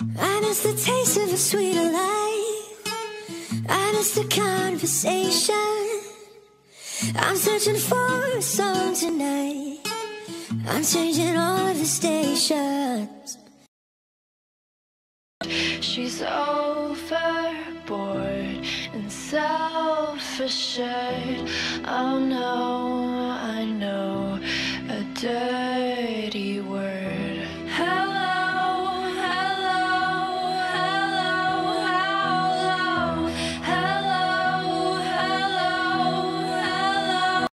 I miss the taste of a sweeter life. I miss the conversation. I'm searching for a song tonight. I'm changing all of the stations. She's overboard and self-assured. Oh no,